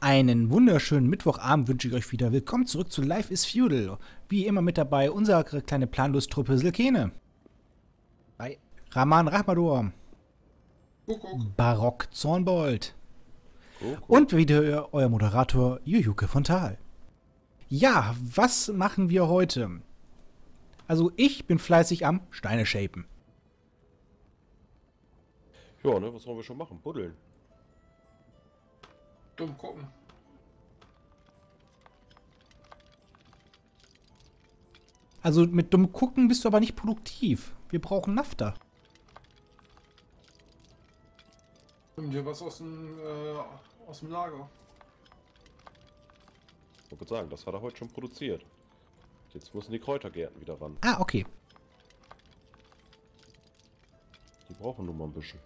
Einen wunderschönen Mittwochabend wünsche ich euch wieder. Willkommen zurück zu Life is Feudal. Wie immer mit dabei unsere kleine Planlos-Truppe Silkene. Hi. Rahman Rahmador. Kuckuck. Barock Zornbold. Und wieder euer Moderator Jujuke von Tal. Ja, was machen wir heute? Also ich bin fleißig am Steine shapen. Ja, ne, was wollen wir schon machen? Buddeln. Dumm gucken. Also mit dumm gucken bist du aber nicht produktiv. Wir brauchen Nafta. Nimm dir was aus dem, äh, aus dem Lager. Ich wollte sagen, das hat er heute schon produziert. Jetzt müssen die Kräutergärten wieder ran. Ah, okay. Die brauchen nur mal ein bisschen.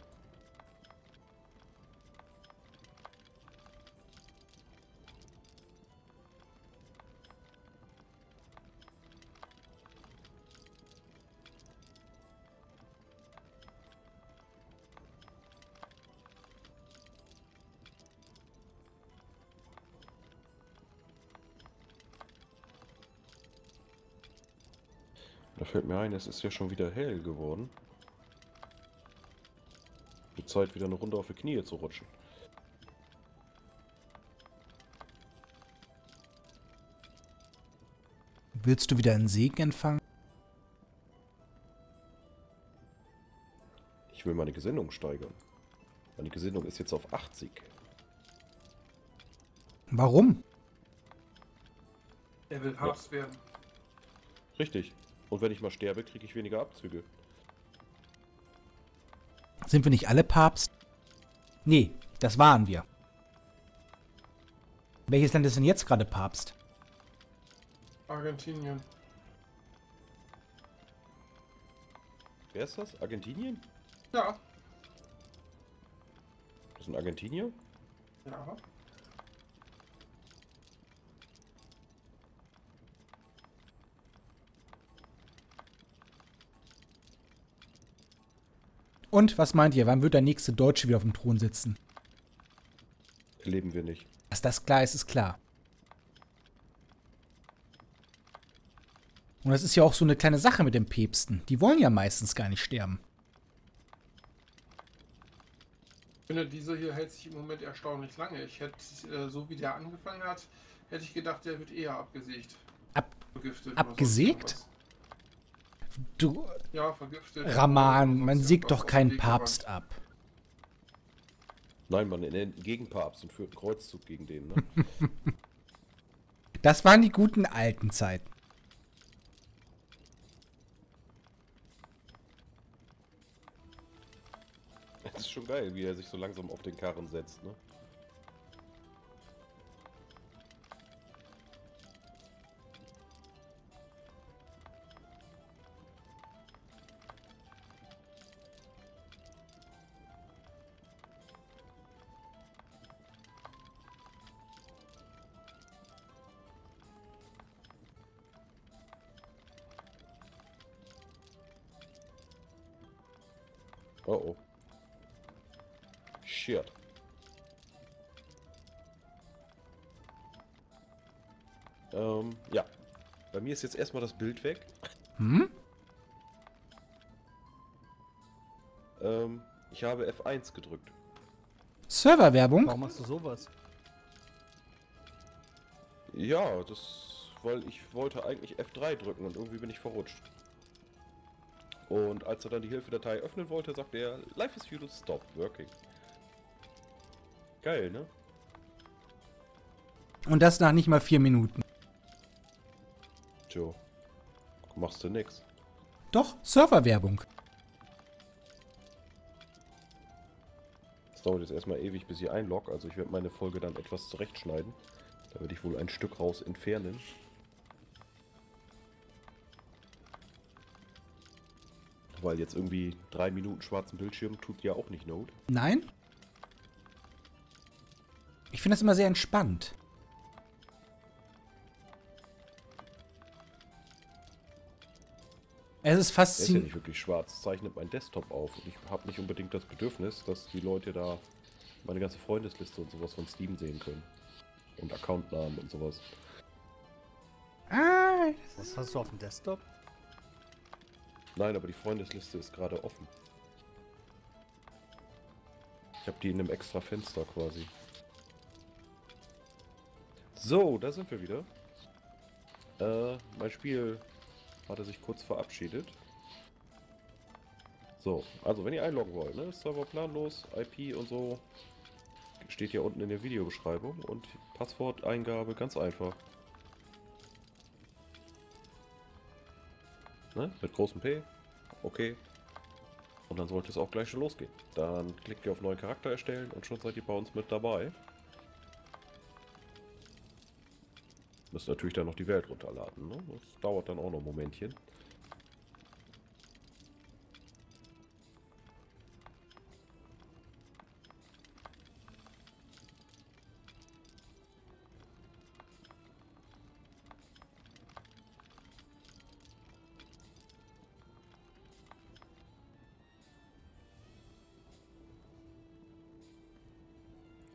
Da fällt mir ein, es ist ja schon wieder hell geworden. Die Zeit, wieder eine Runde auf die Knie zu rutschen. Willst du wieder einen Segen empfangen? Ich will meine Gesinnung steigern. Meine Gesinnung ist jetzt auf 80. Warum? Er will Papst werden. Richtig. Und wenn ich mal sterbe, kriege ich weniger Abzüge. Sind wir nicht alle Papst? Nee, das waren wir. Welches Land ist denn jetzt gerade Papst? Argentinien. Wer ist das? Argentinien? Ja. Das ist ein Argentinier? Ja. Und was meint ihr, wann wird der nächste Deutsche wieder auf dem Thron sitzen? Erleben wir nicht. Dass das klar ist, ist klar. Und das ist ja auch so eine kleine Sache mit den Päpsten. Die wollen ja meistens gar nicht sterben. Ich finde, dieser hier hält sich im Moment erstaunlich lange. Ich hätte, äh, so wie der angefangen hat, hätte ich gedacht, der wird eher abgesägt. Ab sonst abgesägt? Du, Ja, vergiftet. Raman, man irgendwas doch keinen Papst ab. Nein, man nennt gegen Papst und führt einen Kreuzzug gegen den. Ne? Das waren die guten alten Zeiten. Es ist schon geil, wie er sich so langsam auf den Karren setzt. Ne? Ist jetzt erstmal das Bild weg. Hm? Ähm, ich habe F1 gedrückt. Serverwerbung? Warum machst du sowas? Ja, das, weil ich wollte eigentlich F3 drücken und irgendwie bin ich verrutscht. Und als er dann die Hilfedatei öffnen wollte, sagte er, Life is feudal, stop working. Geil, ne? Und das nach nicht mal vier Minuten. Joe. Machst du nix. Doch, Serverwerbung. Es dauert jetzt erstmal ewig, bis ich einlogge, also ich werde meine Folge dann etwas zurechtschneiden. Da werde ich wohl ein Stück raus entfernen. Weil jetzt irgendwie drei Minuten schwarzen Bildschirm tut ja auch nicht Not. Nein? Ich finde das immer sehr entspannt. Es ist Er ist ja faszinierend. nicht wirklich schwarz, es zeichnet mein Desktop auf. Und ich habe nicht unbedingt das Bedürfnis, dass die Leute da meine ganze Freundesliste und sowas von Steam sehen können. und Accountnamen und sowas. Ah, Was hast du auf dem Desktop? Nein, aber die Freundesliste ist gerade offen. Ich habe die in einem extra Fenster quasi. So, da sind wir wieder. Äh, mein Spiel hatte sich kurz verabschiedet. So, also wenn ihr einloggen wollt, ne, Server planlos, IP und so, steht hier unten in der Videobeschreibung und Passworteingabe ganz einfach. Ne, mit großem P, okay. Und dann sollte es auch gleich schon losgehen. Dann klickt ihr auf neuen Charakter erstellen und schon seid ihr bei uns mit dabei. Müsst natürlich dann noch die Welt runterladen. Ne? Das dauert dann auch noch ein Momentchen.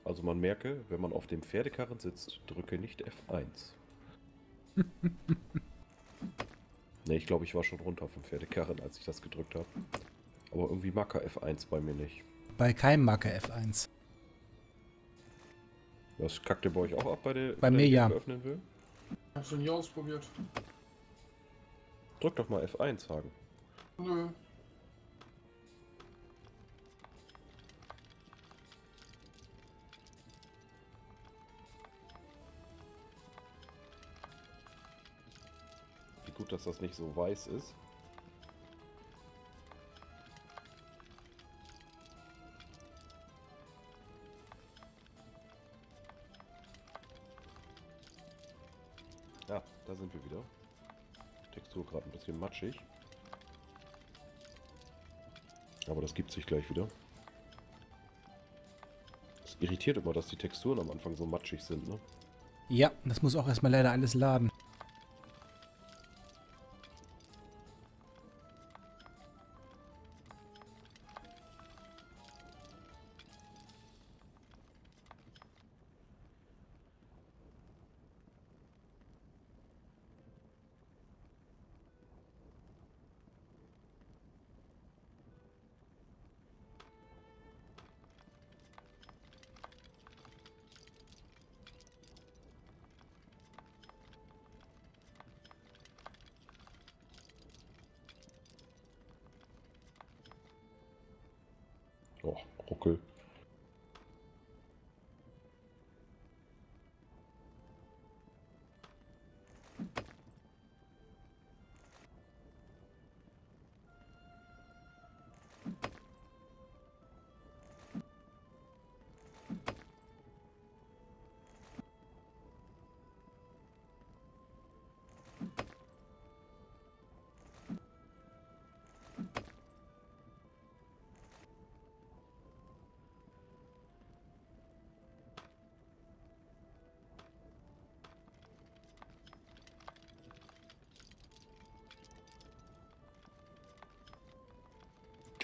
Also man merke, wenn man auf dem Pferdekarren sitzt, drücke nicht F1. Ne, ich glaube, ich war schon runter vom Pferdekarren, als ich das gedrückt habe. Aber irgendwie Marker F1 bei mir nicht. bei keinem Marker F1. Was kackt ihr bei euch auch ab bei der, Bei wenn mir ihr ja. öffnen will? Hast du nie ausprobiert? Drück doch mal F1, Hagen. Nö. Gut, dass das nicht so weiß ist. Ja, da sind wir wieder. Textur gerade ein bisschen matschig. Aber das gibt sich gleich wieder. Es irritiert immer, dass die Texturen am Anfang so matschig sind, ne? Ja, das muss auch erstmal leider alles laden.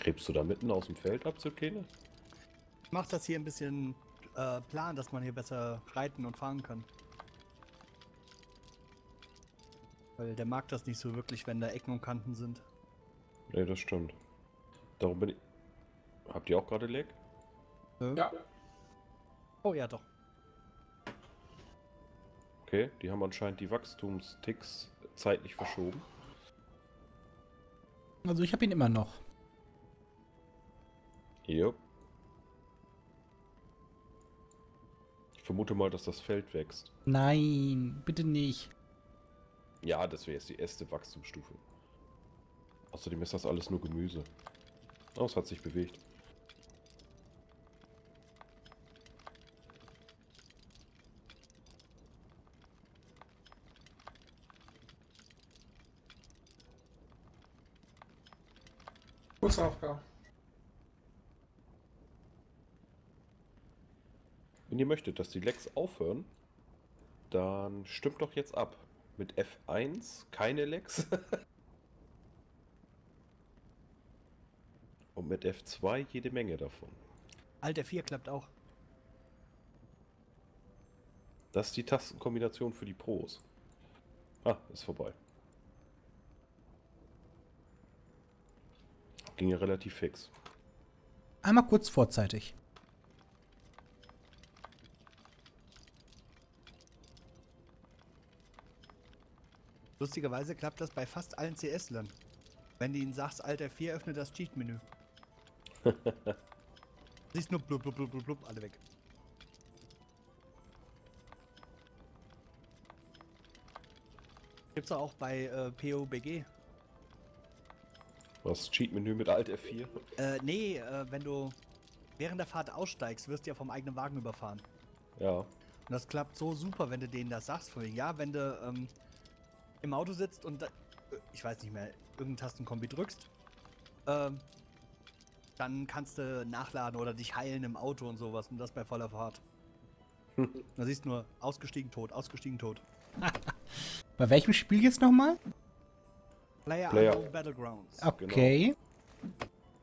Gräbst du da mitten aus dem Feld ab, Zucchini? Ich mach das hier ein bisschen äh, plan, dass man hier besser reiten und fahren kann. Weil der mag das nicht so wirklich, wenn da Ecken und Kanten sind. Nee, das stimmt. Darum bin ich. Habt ihr auch gerade Lag? Nö? Ja. Oh ja, doch. Okay, die haben anscheinend die Wachstumsticks zeitlich verschoben. Also ich habe ihn immer noch. Jupp. Ich vermute mal, dass das Feld wächst. Nein, bitte nicht. Ja, das wäre jetzt die erste Wachstumsstufe. Außerdem ist das alles nur Gemüse. Oh, es hat sich bewegt. Kurze Aufgabe. Wenn ihr möchtet, dass die Lecks aufhören, dann stimmt doch jetzt ab. Mit F1 keine Lecks. Und mit F2 jede Menge davon. Alt F4 klappt auch. Das ist die Tastenkombination für die Pros. Ah, ist vorbei. Ging ja relativ fix. Einmal kurz vorzeitig. Lustigerweise klappt das bei fast allen CS-Lern. Wenn du ihnen sagst, Alter 4 öffne das Cheat-Menü. Siehst nur blub, blub, blub, blub, blub, alle weg. Gibt's auch bei äh, POBG. Was? Cheat-Menü mit Alt F4? Äh, nee, äh, wenn du während der Fahrt aussteigst, wirst du ja vom eigenen Wagen überfahren. Ja. Und das klappt so super, wenn du denen das sagst. Von wegen, ja, wenn du ähm, im Auto sitzt und, da, äh, ich weiß nicht mehr, irgendeinen Tastenkombi drückst, ähm, dann kannst du nachladen oder dich heilen im Auto und sowas und das bei voller Fahrt. da siehst du nur, ausgestiegen, tot, ausgestiegen, tot. Bei welchem Spiel jetzt nochmal? Player, Player. Battlegrounds. Okay.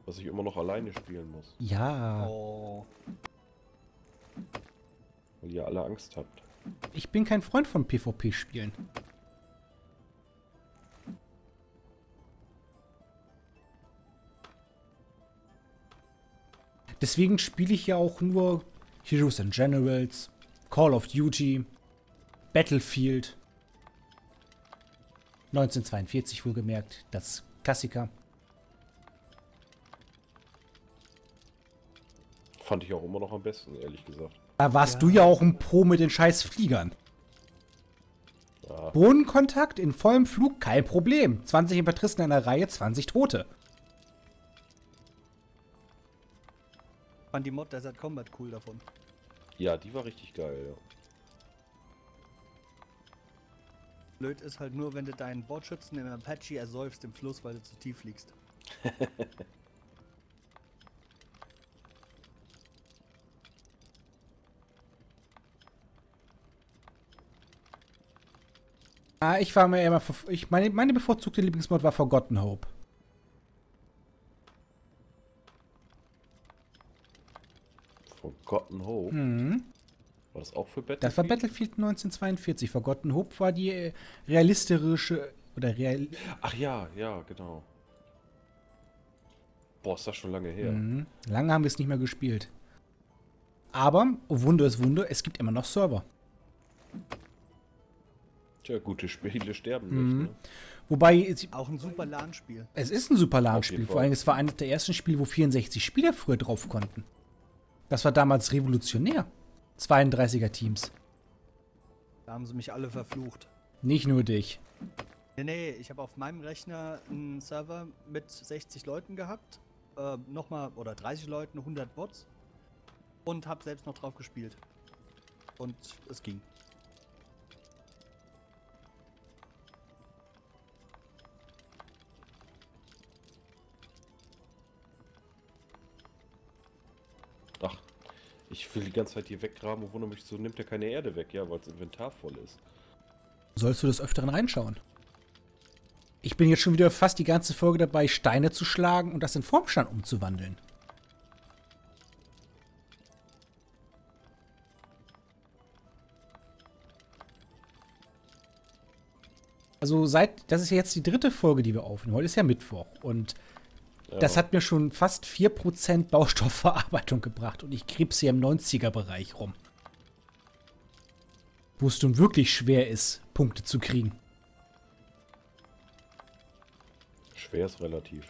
Was ich immer noch alleine spielen muss. Ja. Oh. Weil ihr alle Angst habt. Ich bin kein Freund von PvP-Spielen. Deswegen spiele ich ja auch nur Heroes and Generals, Call of Duty, Battlefield. 1942 wohlgemerkt, das Klassiker. Fand ich auch immer noch am besten, ehrlich gesagt. Da warst Ja. du ja auch ein Pro mit den scheiß Fliegern. Ja, Bodenkontakt in vollem Flug, kein Problem. 20 Infanteristen in einer Reihe, 20 Tote. Fand die Mod Desert Combat cool davon. ja die war richtig geil, ja. Blöd ist halt nur, wenn du deinen Bordschützen im Apache ersäufst im Fluss, weil du zu tief liegst. Ah, ich war mir immer. Ich, meine, meine bevorzugte Lieblingsmod war Forgotten Hope. Forgotten Hope. Mhm. War das auch für Battlefield? Das war Battlefield 1942. Forgotten Hope war die äh, realistische. Oder real. Ach ja, ja, genau. Boah, ist das schon lange her. Mhm. Lange haben wir es nicht mehr gespielt. Aber, oh Wunder ist Wunder, es gibt immer noch Server. Tja, gute Spiele sterben Mhm. nicht, ne? Wobei, es, Auch ein super LAN-Spiel. es ist ein super LAN-Spiel. Vor allem, es war eines der ersten Spiele, wo 64 Spieler früher drauf konnten. Das war damals revolutionär. 32er Teams. Da haben sie mich alle verflucht. Nicht nur dich. Nee, nee, ich habe auf meinem Rechner einen Server mit 60 Leuten gehabt. Äh, nochmal, oder 30 Leuten, 100 Bots. Und habe selbst noch drauf gespielt. Und es ging. Ich will die ganze Zeit hier weggraben und wundere mich, so nimmt er keine Erde weg, ja, weil das Inventar voll ist. Sollst du des Öfteren reinschauen. Ich bin jetzt schon wieder fast die ganze Folge dabei, Steine zu schlagen und das in Formstein umzuwandeln. Also seit, das ist jetzt die dritte Folge, die wir aufnehmen. Heute ist ja Mittwoch und Das hat mir schon fast 4% Baustoffverarbeitung gebracht und ich krebs hier im 90er-Bereich rum. Wo es nun wirklich schwer ist, Punkte zu kriegen. schwer ist relativ.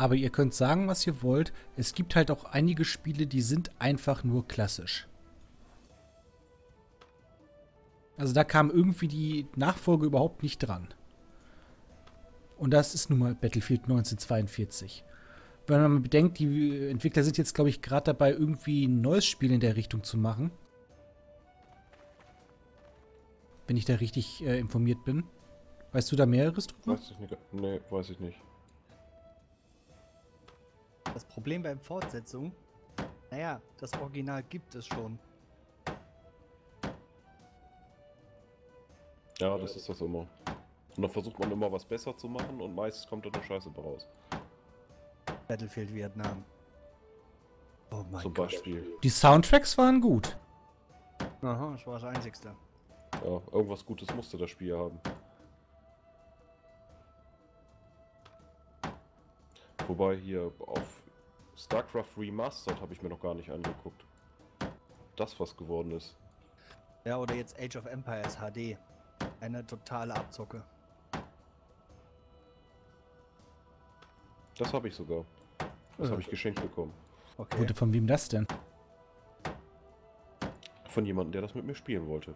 Aber ihr könnt sagen, was ihr wollt. Es gibt halt auch einige Spiele, die sind einfach nur klassisch. Also da kam irgendwie die Nachfolge überhaupt nicht dran. Und das ist nun mal Battlefield 1942. Wenn man bedenkt, die Entwickler sind jetzt, glaube ich, gerade dabei, irgendwie ein neues Spiel in der Richtung zu machen. Wenn ich da richtig äh, informiert bin. Weißt du da mehreres drüber? Weiß ich nicht. Nee, weiß ich nicht. Das Problem beim Fortsetzung, naja, das Original gibt es schon. Ja, das ist das immer. Und dann versucht man immer was besser zu machen und meistens kommt dann eine Scheiße raus. Battlefield Vietnam. Oh mein Zum Gott. Beispiel. Die Soundtracks waren gut. Aha, das war das Einzigste. Ja, irgendwas Gutes musste das Spiel haben. Wobei hier auf StarCraft Remastered habe ich mir noch gar nicht angeguckt. Das was geworden ist. Ja, oder jetzt Age of Empires HD. Eine totale Abzocke. Das habe ich sogar. Das Ja. habe ich geschenkt bekommen. Okay. Wurde von wem das denn? Von jemandem, der das mit mir spielen wollte.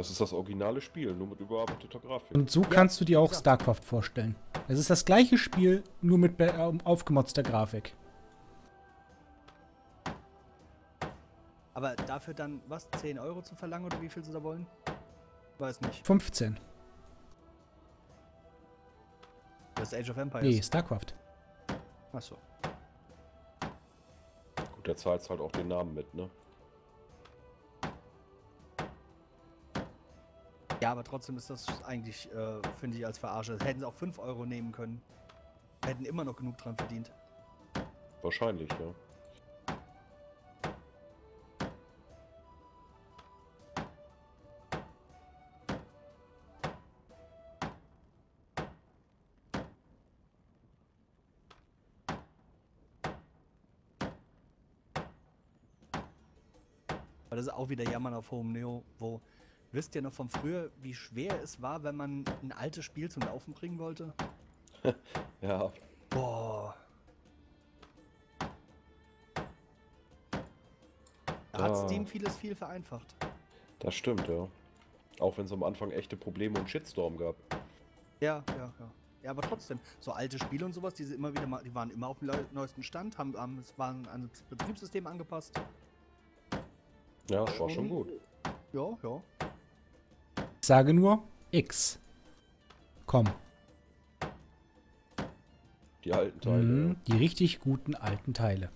Das ist das originale Spiel, nur mit überarbeiteter Grafik. Und so kannst du dir auch StarCraft vorstellen. Es ist das gleiche Spiel, nur mit be- äh, aufgemotzter Grafik. Aber dafür dann, was, 10 Euro zu verlangen oder wie viel sie da wollen? Weiß nicht. 15. Das ist Age of Empires. Nee, StarCraft. Achso. Gut, der zahlt halt auch den Namen mit, ne? Ja, aber trotzdem ist das eigentlich, äh, finde ich, als Verarsche. Hätten sie auch 5 Euro nehmen können. Hätten immer noch genug dran verdient. Wahrscheinlich, ja. Aber das ist auch wieder Jammern auf hohem Niveau. Wisst ihr noch von früher, wie schwer es war, wenn man ein altes Spiel zum Laufen bringen wollte? Ja, Boah. Da hat. Steam vieles viel vereinfacht. das stimmt, ja. Auch wenn es am Anfang echte Probleme und Shitstorm gab. Ja, ja, ja. Ja, aber trotzdem, so alte Spiele und sowas, die, sie immer wieder mal, die waren immer auf dem neuesten Stand, haben, haben es waren an das Betriebssystem angepasst. Ja, das war schon gut. Ja, ja. Ich sage nur X. Komm. Die alten Teile. Mhm, die richtig guten alten Teile.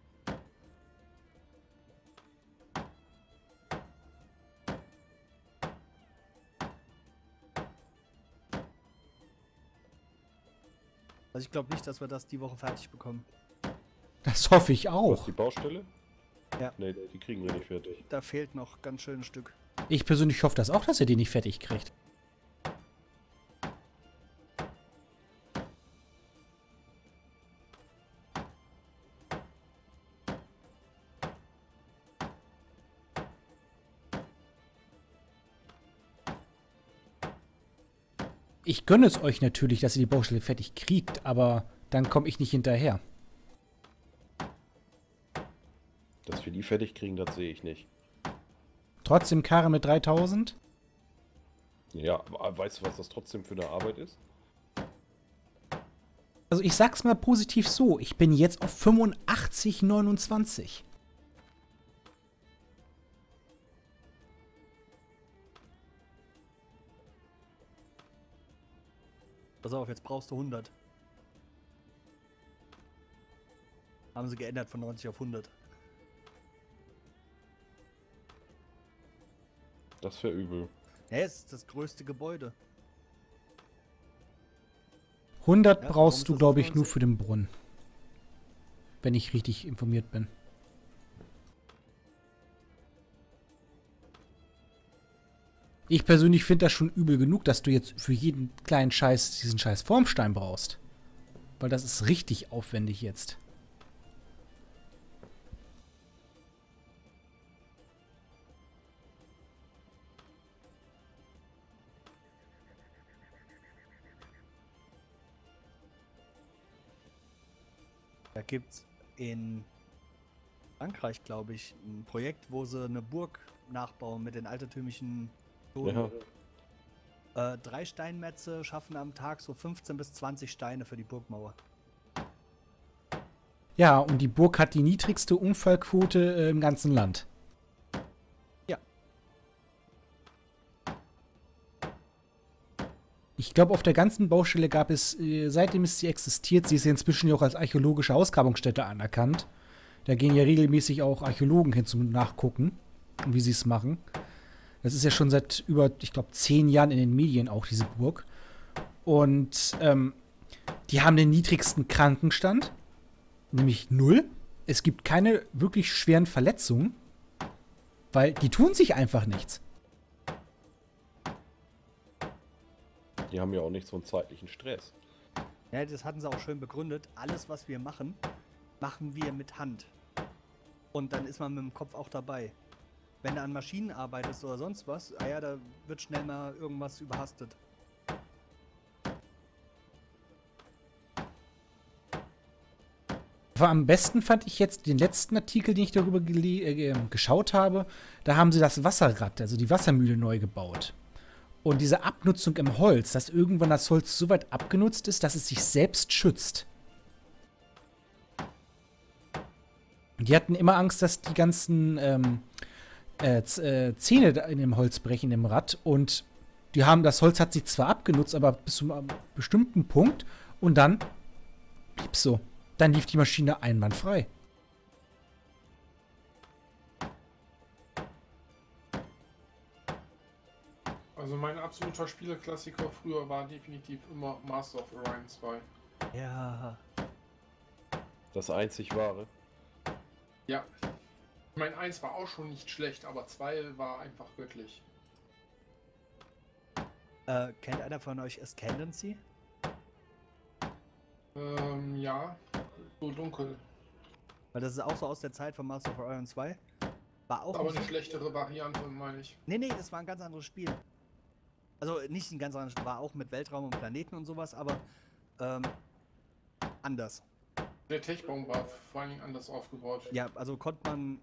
Also ich glaube nicht, dass wir das die Woche fertig bekommen. Das hoffe ich Ja. Was, auch. die Baustelle? Ja. Nee, die kriegen wir nicht fertig. Da fehlt noch ganz schön ein Stück. Ich persönlich hoffe das auch, dass ihr die nicht fertig kriegt. Ich gönne es euch natürlich, dass ihr die Baustelle fertig kriegt, aber dann komme ich nicht hinterher. Dass wir die fertig kriegen, das sehe ich nicht. Trotzdem Karre mit 3000? Ja, weißt du, was das trotzdem für eine Arbeit ist? Also ich sag's mal positiv so, ich bin jetzt auf 85,29. Pass auf, jetzt brauchst du 100. Haben sie geändert von 90 auf 100. Das wäre übel. Ja, es ist das größte Gebäude. 100 Ja, brauchst du, glaube ich, nur 90? für den Brunnen. Wenn ich richtig informiert bin. Ich persönlich finde das schon übel genug, dass du jetzt für jeden kleinen Scheiß diesen scheiß Formstein brauchst. Weil das ist richtig aufwendig jetzt. Da gibt's in Frankreich, glaube ich, ein Projekt, wo sie eine Burg nachbauen mit den altertümlichen Toten. Ja. Äh, drei Steinmetze schaffen am Tag so 15 bis 20 Steine für die Burgmauer. Ja, und die Burg hat die niedrigste Unfallquote äh, im ganzen Land. Ich glaube, auf der ganzen Baustelle gab es, äh, seitdem es sie existiert, sie ist ja inzwischen ja auch als archäologische Ausgrabungsstätte anerkannt. Da gehen ja regelmäßig auch Archäologen hin zum Nachgucken, wie sie es machen. Das ist ja schon seit über, ich glaube, zehn Jahren in den Medien auch, diese Burg. Und ähm, die haben den niedrigsten Krankenstand, nämlich null. Es gibt keine wirklich schweren Verletzungen, weil die tun sich einfach nichts. Die haben ja auch nicht so einen zeitlichen Stress. Ja, das hatten sie auch schön begründet. Alles, was wir machen, machen wir mit Hand. Und dann ist man mit dem Kopf auch dabei. Wenn du an Maschinen arbeitest oder sonst was, ah ja, da wird schnell mal irgendwas überhastet. Aber am besten fand ich jetzt den letzten Artikel, den ich darüber äh, geschaut habe. Da haben sie das Wasserrad, also die Wassermühle neu gebaut. Und diese Abnutzung im Holz, dass irgendwann das Holz so weit abgenutzt ist, dass es sich selbst schützt. Die hatten immer Angst, dass die ganzen ähm, äh, äh, Zähne in dem Holz brechen, im Rad. Und die haben, das Holz hat sich zwar abgenutzt, aber bis zu einem bestimmten Punkt. Und dann blieb's so. Dann lief die Maschine einwandfrei. Also mein absoluter Spieleklassiker früher war definitiv immer Master of Orion 2. Ja. Das einzig wahre. Ja. Mein 1 war auch schon nicht schlecht, aber 2 war einfach göttlich. Äh, kennt einer von euch Ascendancy? Ähm, ja. So dunkel. Weil das ist auch so aus der Zeit von Master of Orion 2. War auch Aber ein eine schlechtere Variante, meine ich. Nee, nee, das war ein ganz anderes Spiel. Also nicht ein ganz anderes, war auch mit Weltraum und Planeten und sowas, aber ähm, anders. Der Techbaum war vor allen Dingen anders aufgebaut. Ja, also konnte man,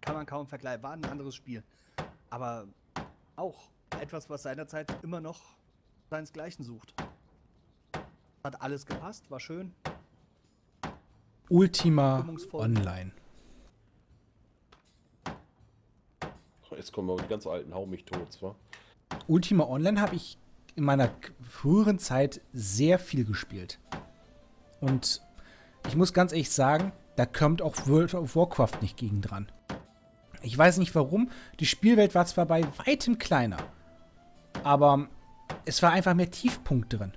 kann man kaum vergleichen, war ein anderes Spiel. Aber auch etwas, was seinerzeit immer noch seinesgleichen sucht. Hat alles gepasst, war schön. Ultima. Online. Jetzt kommen aber die ganz alten Hau mich tot, zwar. Ultima Online habe ich in meiner früheren Zeit sehr viel gespielt. Und ich muss ganz ehrlich sagen, da kommt auch World of Warcraft nicht gegen dran. Ich weiß nicht warum. Die Spielwelt war zwar bei weitem kleiner, aber es war einfach mehr Tiefpunkt drin.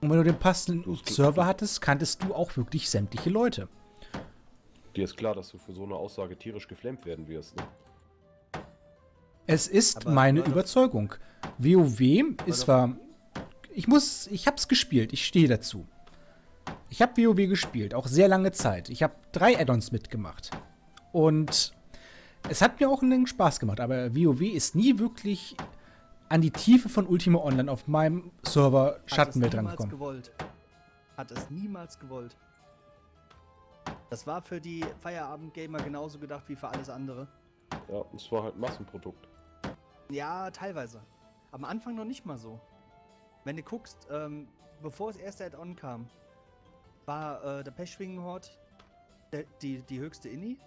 Und wenn du den passenden Server hattest, kanntest du auch wirklich sämtliche Leute. Dir ist klar, dass du für so eine Aussage tierisch geflammt werden wirst, ne? Es ist Aber meine Überzeugung. WoW ist zwar. Ich muss. Ich hab's gespielt. Ich stehe dazu. Ich habe WoW gespielt, auch sehr lange Zeit. Ich habe drei Add-ons mitgemacht. Und es hat mir auch einen Spaß gemacht, aber WoW ist nie wirklich an die Tiefe von Ultima Online auf meinem Server Schattenwelt Hat es niemals rangekommen. gewollt. Hat es niemals gewollt. Das war für die Feierabend-Gamer genauso gedacht wie für alles andere. Ja, es war halt ein Massenprodukt. Ja, teilweise. Am Anfang noch nicht mal so. Wenn du guckst, ähm, bevor das erste Add-on kam, war äh, der Pechschwingenhort die, die höchste Inni.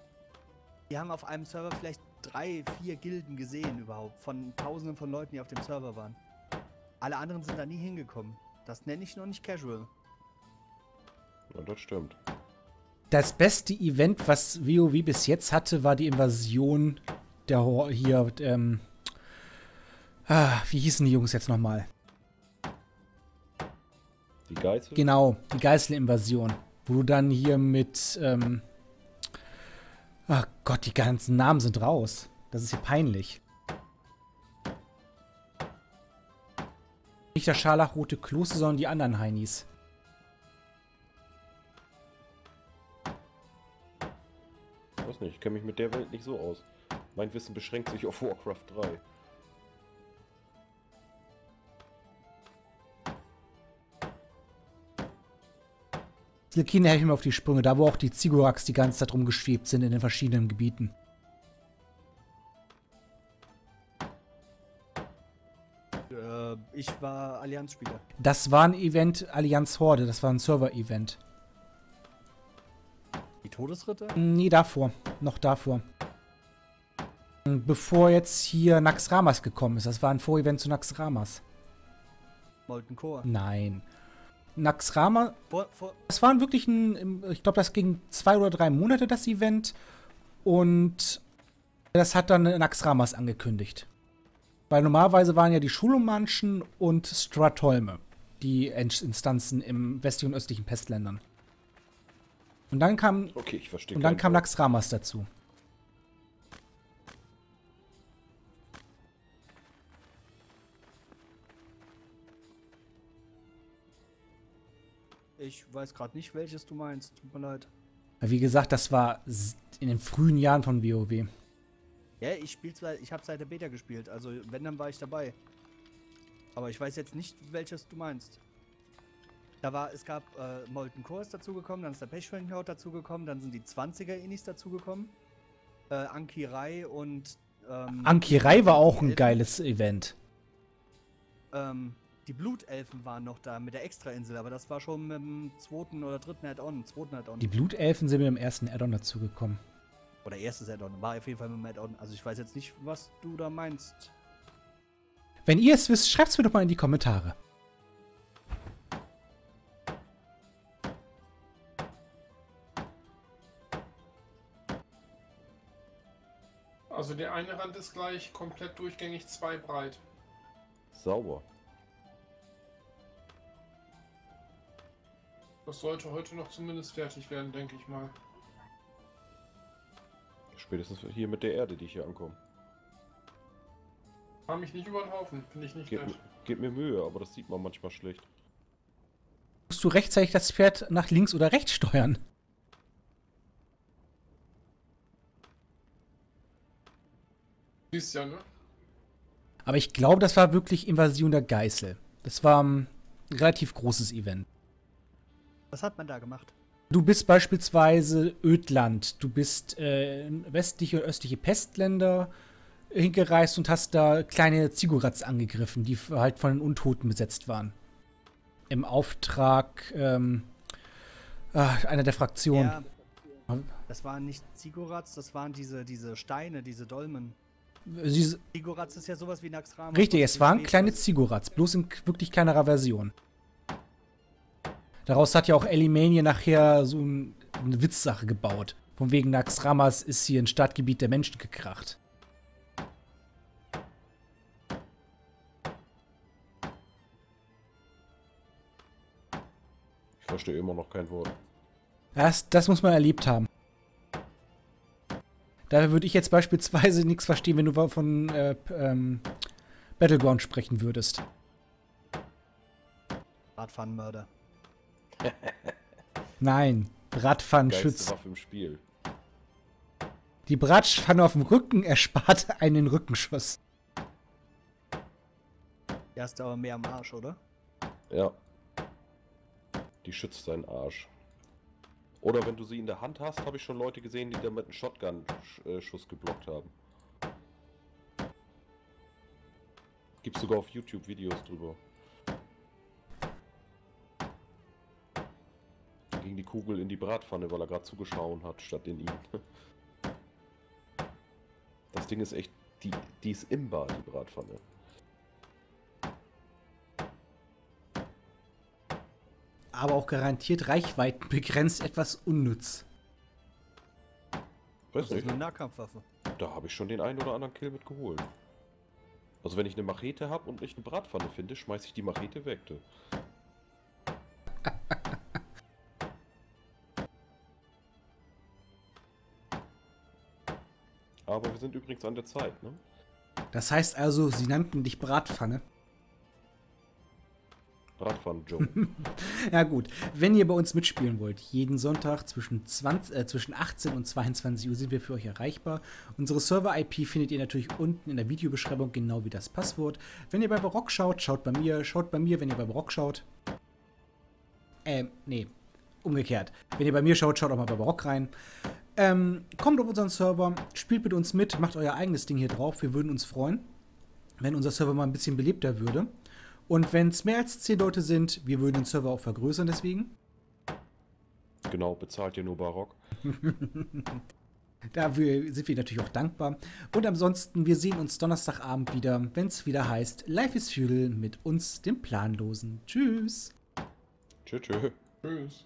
Die haben auf einem Server vielleicht drei, vier Gilden gesehen überhaupt, von tausenden von Leuten, die auf dem Server waren. Alle anderen sind da nie hingekommen. Das nenne ich noch nicht casual. Ja, das stimmt. Das beste Event, was WoW bis jetzt hatte, war die Invasion der Hor hier. Ähm, ah, wie hießen die Jungs jetzt nochmal? Die Geißel? Genau, die Geißelinvasion. Wo du dann hier mit. Ähm, ach Gott, die ganzen Namen sind raus. Das ist hier peinlich. Nicht das scharlachrote Kloster, sondern die anderen Heinis. weiß nicht, ich kenne mich mit der Welt nicht so aus. Mein Wissen beschränkt sich auf Warcraft 3. Silkin helfen mir auf die Sprünge, da wo auch die Zigoraks die ganze Zeit rumgeschwebt sind in den verschiedenen Gebieten. Äh, ich war Allianz-Spieler. Das war ein Event Allianz Horde, das war ein Server-Event. Die Todesritter? Nee, davor. Noch davor. Bevor jetzt hier Naxramas gekommen ist. Das war ein Vorevent zu Naxramas. Molten Core. Nein. Naxrama, Vor, vor, das waren wirklich ein, ich glaube, das ging zwei oder drei Monate, das Event. Und das hat dann Naxramas angekündigt. Weil normalerweise waren ja die Schulumanschen und Stratolme die Instanzen im westlichen und östlichen Pestländern. Und dann kam, Okay, ich verstehe. und dann kam Wort. Naxramas dazu. ich weiß gerade nicht, welches du meinst. Tut mir leid. Wie gesagt, das war in den frühen Jahren von WoW. Ja, ich spiele zwar, ich habe seit der Beta gespielt, also wenn, dann war ich dabei. Aber ich weiß jetzt nicht, welches du meinst. Da war, es gab äh, Molten Core ist dazugekommen, dann ist der Pechfeldenhaut dazugekommen, dann sind die 20er Inis dazugekommen. Äh, Ankirai und ähm, Ankirai war auch ein geiles Event. Ähm, die Blutelfen waren noch da mit der Extrainsel, aber das war schon mit dem zweiten oder dritten Add-on, zweiten Add-on. Die Blutelfen sind mit dem ersten Addon dazugekommen. Oder erstes Add-on, war auf jeden Fall mit dem Add-on. Also ich weiß jetzt nicht, was du da meinst. Wenn ihr es wisst, schreibt es mir doch mal in die Kommentare. Also der eine Rand ist gleich komplett durchgängig zwei breit. Sauber. Das sollte heute noch zumindest fertig werden, denke ich mal. Spätestens hier mit der Erde, die ich hier ankomme. Fahr mich nicht über den Haufen, finde ich nicht nett. gebt mir Mühe, aber das sieht man manchmal schlecht. Musst du rechtzeitig das Pferd nach links oder rechts steuern? Siehst ja, ne? Aber ich glaube, das war wirklich Invasion der Geißel. Das war ein relativ großes Event. Was hat man da gemacht? Du bist beispielsweise Ödland, du bist äh, in westliche und östliche Pestländer hingereist und hast da kleine Zigurats angegriffen, die halt von den Untoten besetzt waren. Im Auftrag ähm, ah, einer der Fraktionen. Ja, das waren nicht Zigorats, das waren diese, diese Steine, diese Dolmen. Sie, Zigorats ist ja sowas wie Naxxramas. richtig, es waren kleine. Zigurats, bloß in wirklich kleinerer Version. Daraus hat ja auch Elimania nachher so ein, eine Witzsache gebaut. Von wegen Naxxramas ist hier ein Stadtgebiet der Menschen gekracht. Ich verstehe immer noch kein Wort. Das, das muss man erlebt haben. Daher würde ich jetzt beispielsweise nichts verstehen, wenn du von äh, ähm, Battleground sprechen würdest. Radfahnenmörder. Nein, schützt. Waffe im Spiel. Die Bratpfanne auf dem Rücken erspart einen Rückenschuss. Der ist aber mehr am Arsch, oder? Ja. Die schützt deinen Arsch. Oder wenn du sie in der Hand hast, habe ich schon Leute gesehen, die damit einen Shotgun-Schuss geblockt haben. Gibt's sogar auf YouTube Videos drüber. Da ging die Kugel in die Bratpfanne, weil er gerade zugeschaut hat, statt in ihn. Das Ding ist echt, die, die ist imbar, die Bratpfanne. Aber auch garantiert reichweitenbegrenzt etwas unnütz. Weiß Das ist nicht. eine Nahkampfwaffe. Da habe ich schon den einen oder anderen Kill mit geholt. Also wenn ich eine Machete habe und nicht eine Bratpfanne finde, schmeiße ich die Machete weg. Du. Aber wir sind übrigens an der Zeit, ne? Das heißt also, sie nannten dich Bratpfanne. Bratpfannen Joe. Ja gut, wenn ihr bei uns mitspielen wollt, jeden Sonntag zwischen, 20, äh, zwischen 18 und 22 Uhr sind wir für euch erreichbar. Unsere Server-IP findet ihr natürlich unten in der Videobeschreibung, genau wie das Passwort. Wenn ihr bei Barock schaut, schaut bei mir, schaut bei mir, wenn ihr bei Barock schaut. Ähm, nee. umgekehrt. Wenn ihr bei mir schaut, schaut auch mal bei Barock rein. Ähm, kommt auf unseren Server, spielt mit uns mit, macht euer eigenes Ding hier drauf. Wir würden uns freuen, wenn unser Server mal ein bisschen belebter würde. Und wenn es mehr als 10 Leute sind, wir würden den Server auch vergrößern deswegen. Genau, bezahlt ihr nur Barock. Dafür sind wir natürlich auch dankbar. Und ansonsten, wir sehen uns Donnerstagabend wieder, wenn es wieder heißt Life is Feudal mit uns, dem Planlosen. Tschüss. Tschüss. tschüss. Tschüss.